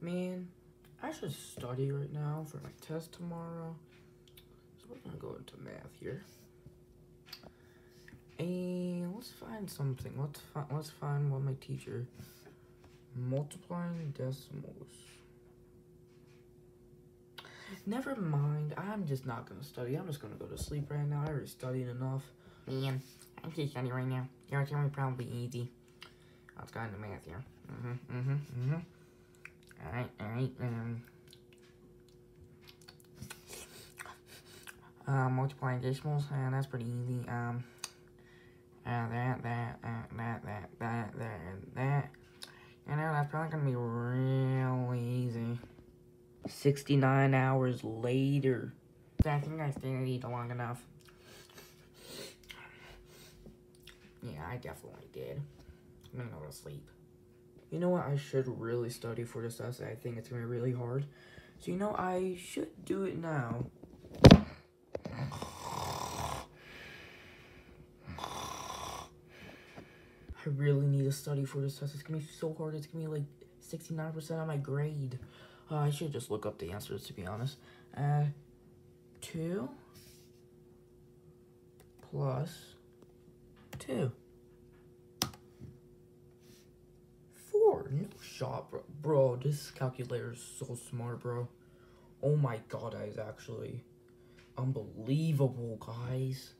Man, I should study right now for my test tomorrow. So we're gonna go into math here. And let's find something. Let's find let's find what my teacher multiplying decimals. Never mind. I'm just not gonna study. I'm just gonna go to sleep right now. I already studied enough. Man, I'm just studying right now. Yeah, it's gonna probably easy. Let's go into math here. Mm-hmm, mm-hmm, mm-hmm. Alright, alright, um. Uh, multiplying decimals, uh, that's pretty easy. Um, uh, that, that, uh, that, that, that, that, and that. You know, that's probably gonna be really easy. 69 hours later. I think I stayed and eat long enough. Yeah, I definitely did. I'm gonna go to sleep. You know what? I should really study for this essay. I think it's gonna be really hard. So, you know, I should do it now. I really need to study for this test. It's gonna be so hard. It's gonna be like 69% of my grade. Uh, I should just look up the answers to be honest. Uh, 2 plus 2. 4. No shot, bro. Bro, this calculator is so smart, bro. Oh my god, guys, actually unbelievable, guys.